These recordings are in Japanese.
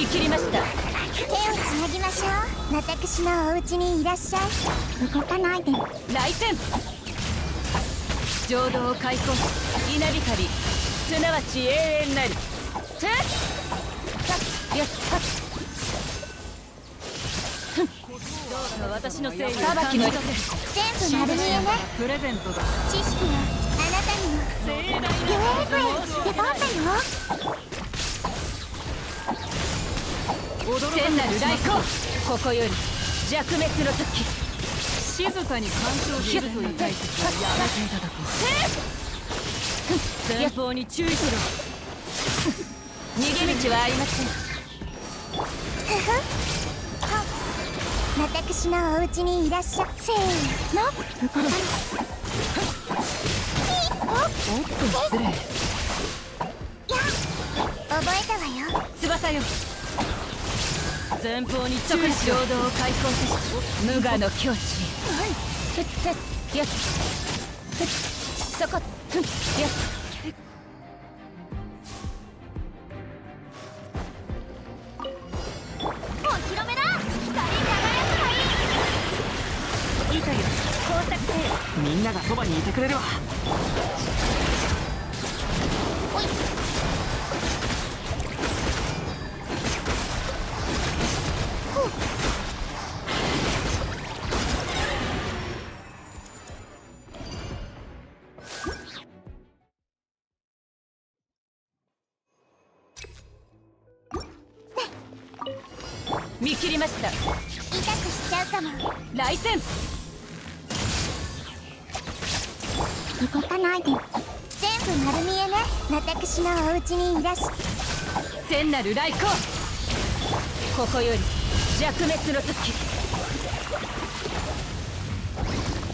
見切りました。手をつなぎましょう。私のお家にいらっしゃい。動かないで。来戦。浄土を開墾。稲光すなわち永遠なるてっ。はっ。どうか私のせいに裁きの糸全部丸見えね。プレゼントだ。知識はあなたにも。盛大なデュエルブエ出番だよ天なる来光ここより弱滅の時。静かに干渉するという体質はやめていただこう。前方に注意しろ逃げ道はありません私のお家にいらっしゃい。せーのおっと失礼。や覚えたわよ。翼よ前方に直に衝動を開墾せし無我の境地。ふってやそこやみんながそばにいてくれるわ見切りました。痛くしちゃうかも来戦。動かないで。全部丸見えね。私のお家にいらっしゃい天なる来光ここより弱滅の時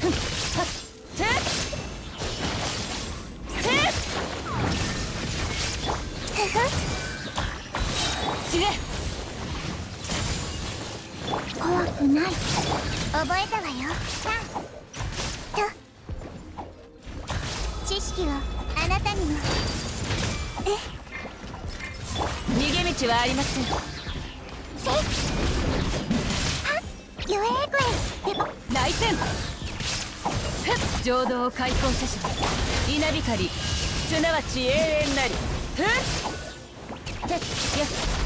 ふんはってて死ねない覚えたわよさと知識をあなたにもえ逃げ道はありません。せはっゆえぐえでも来戦ふっ浄土を開墾せし稲光すなわち永遠なりふってやせ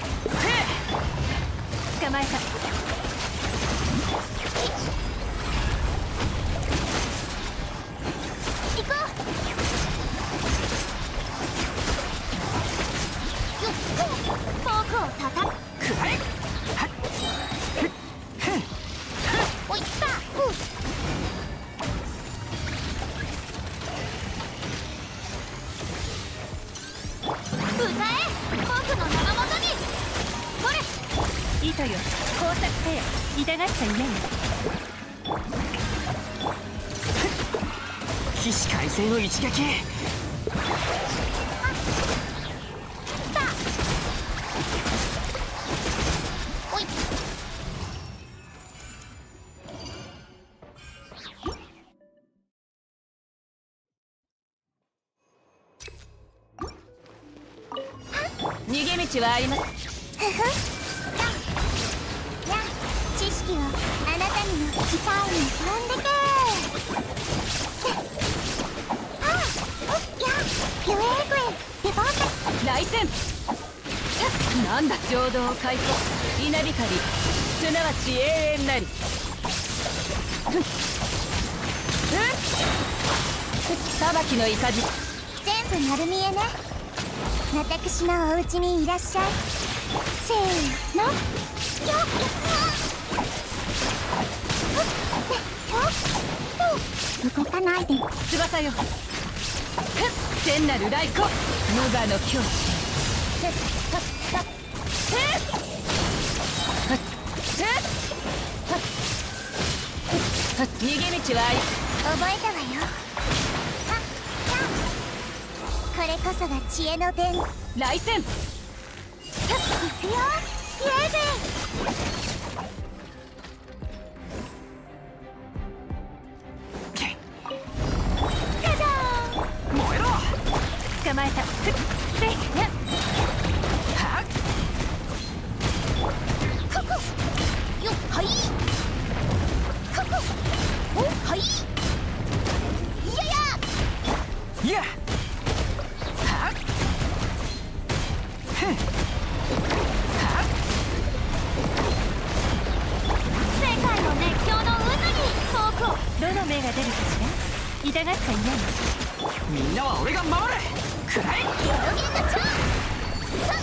捕まえた。叩く。がっちゃいない起死回生の一撃。逃げ道はありますふふやんやん知識をあなたにも機械に飛んでけあおっやピュエーグエデバータ来戦なんだ浄土を開墾稲光すなわち永遠なり。ふんふん裁きの雷全部丸見えね。私のお家にいらっしゃい。せーの。よっ動かないで。翼よ。天なる来光無我の境地逃げ道は覚えたわよ。これこそが知恵の伝。来戦。いくよ。イエー捕まえたふっ。せいやはっ。ここよっ。はいここおはいいややいやはっ。へんはっ。世界の熱狂の渦に投稿どの目が出るかしら痛がっ。ちゃいないみんなは俺が守るくらえ表現の蝶さっ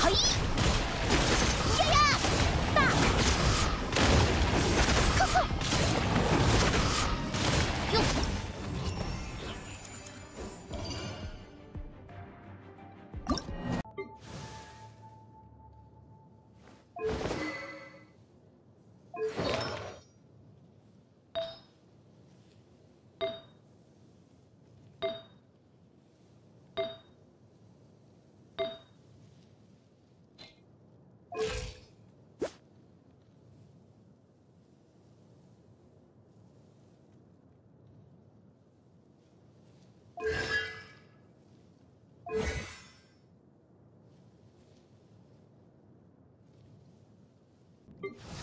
はい。you